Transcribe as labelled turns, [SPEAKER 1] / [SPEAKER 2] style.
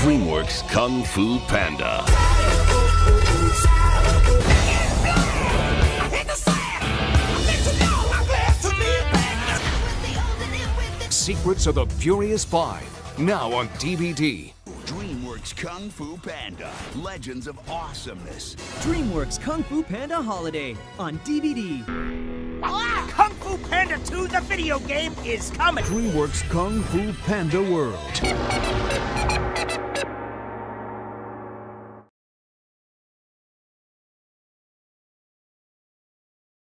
[SPEAKER 1] DreamWorks Kung Fu Panda.
[SPEAKER 2] Secrets of the Furious Five. Now on DVD.
[SPEAKER 3] DreamWorks Kung Fu Panda Legends of Awesomeness.
[SPEAKER 4] DreamWorks Kung Fu Panda Holiday on DVD.
[SPEAKER 5] Ah, Kung Fu Panda 2, the video game, is coming.
[SPEAKER 2] DreamWorks Kung Fu Panda World.